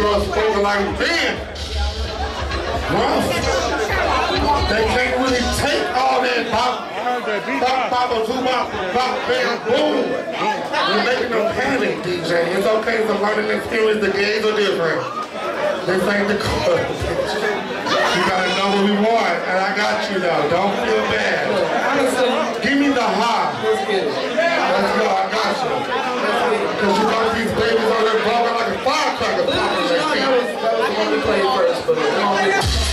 girls spoken like men. Rough. They can't really take all that pop, pop, pop, two pop, pop, bam, boom. You're making them panic, DJ. It's okay, a learning experience. The games are different. This ain't the club. You gotta know what we want, and I got you though. Don't feel bad. Give me the high. play first, but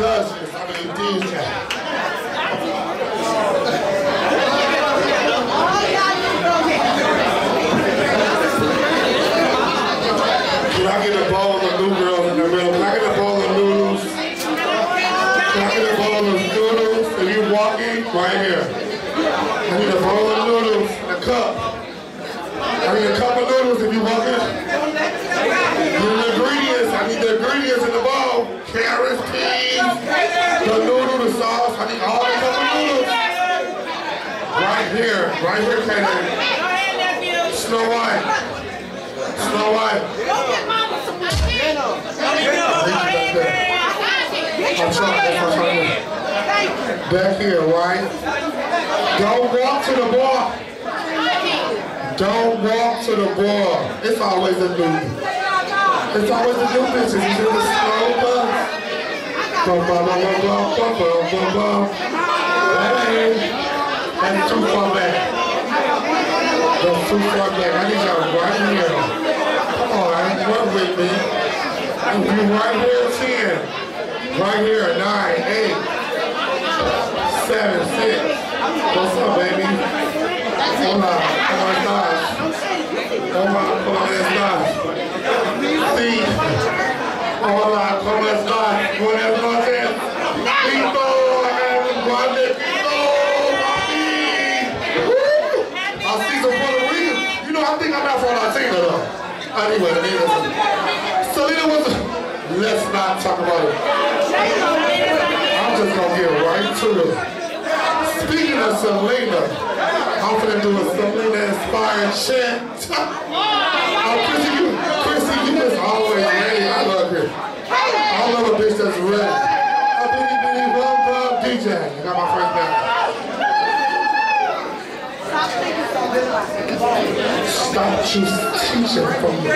I. Can I get a bowl of new in the middle? Can I get a of noodles? Can I get a of noodles? You walking, right here. I need a bowl of noodles and a cup. I need a cup of Why you? Go ahead, nephew. Snow White. Snow White. Go get mama some money. I'm sorry. I'm sorry. Back here, right? Don't walk to the bar. Don't walk to the bar. It's always a new. It's always a new bitches. It's in the slow bus. Ba ba ba ba ba ba ba ba. Hey, that's too far back. The food truck back. I need y'all to. Come on, I ain't work with me. If you right here 10, right here at 9, 8, 7, 6. What's up, baby? Hold on. Oh my gosh. Oh my, oh my gosh. See, Anyway. Selena was Let's not talk about it. I'm just gonna get right to it. Speaking of Selena, I'm gonna do a Selena inspired chant. Oh, Chrissy, you, Chrissy, you just always ready. I love her. I love a bitch that's ready. A bitty bitty bum bum DJ. You got my first back. Stop you teaching from the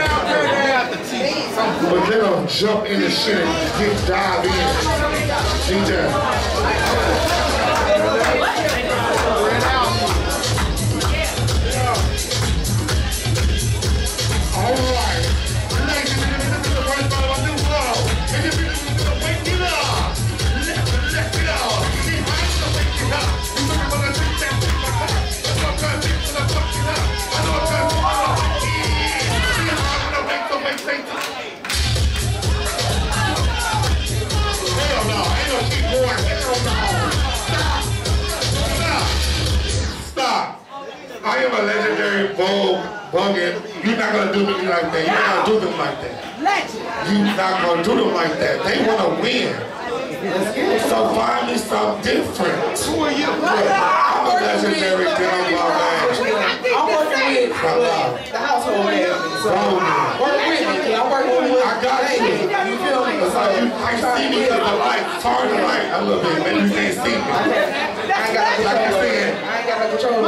But they don't jump in the shit and get dive in. DJ. Well, again, you're not gonna do me like that. You're not gonna do them like that. You're not gonna do them like that. They wanna win. So find me something different. Who are you? I'm a legendary drum man. I'm working with the household man. Work with me. I'm working with I got you. You feel me? It's like you can't see me because the light, turn the light a little bit, maybe you can't see me. I ain't got no Like I control over it. Ain't got control.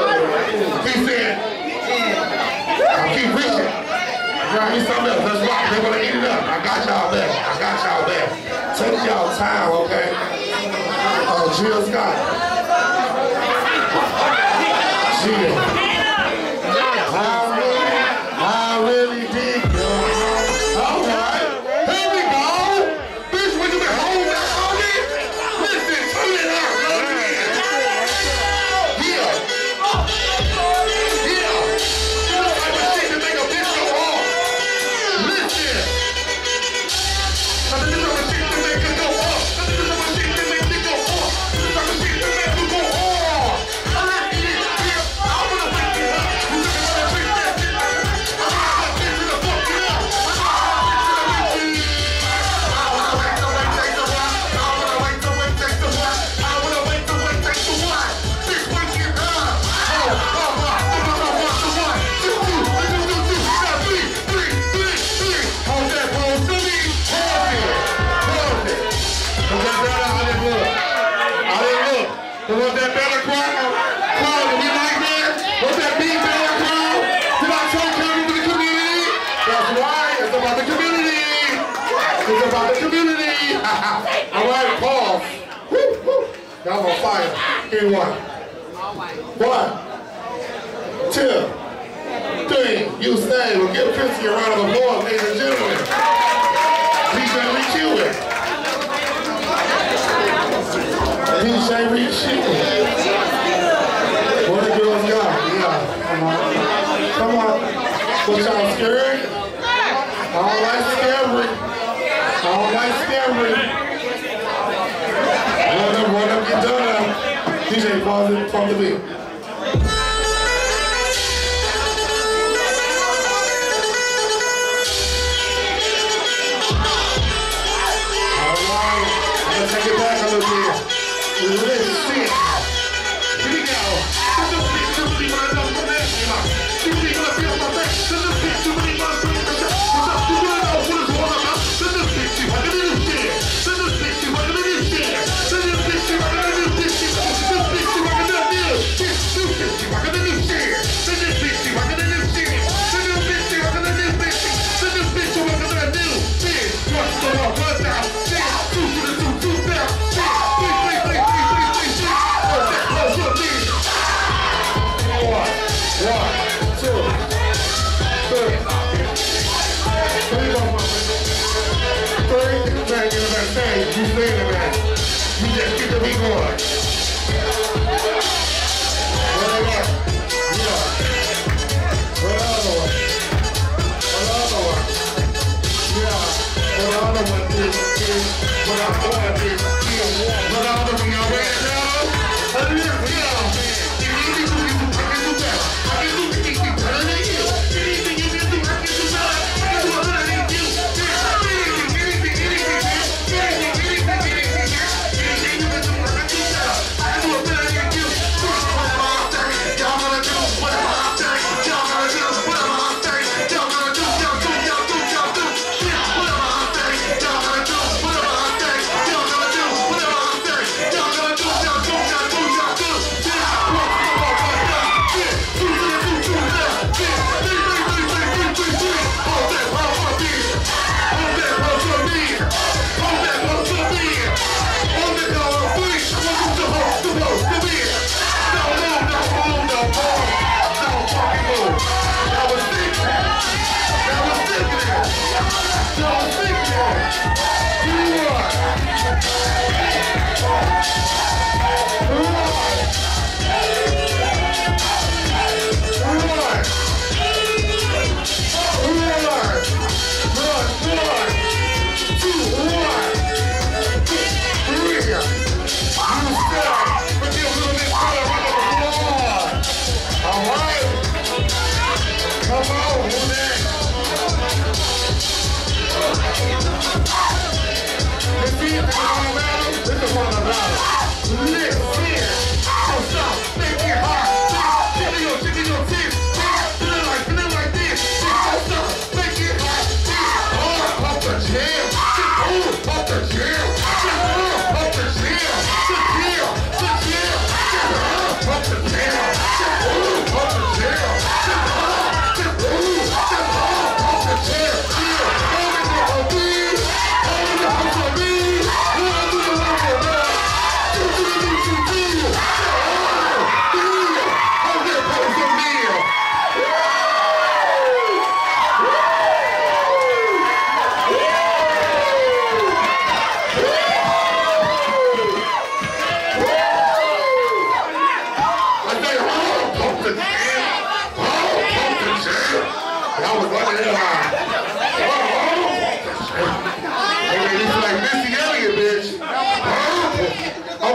Keep saying, I keep reaching. Grab me something else. Let's rock. They're gonna eat it up. I got y'all there. I got y'all there. Take y'all time, okay? Uh, Jill Scott. Jill. It's about the community. All right, pause. Y'all on fire. Here one. One, two, three. You stay. Well, give Chrissy a round of applause, ladies and gentlemen. DJ Reach Hewitt. DJ Reach Hewitt. What the girls got? Yeah. Come on. Come on. What y'all scared? I don't like scary. I don't like scary. Run up, run up, get done from the beat.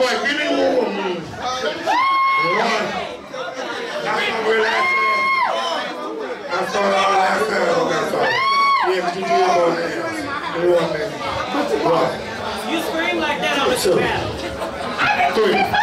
That's not where last time. That's not our last time on that song. Yeah, but you did more than that. You won that. Right. You scream like that on the Two. Three.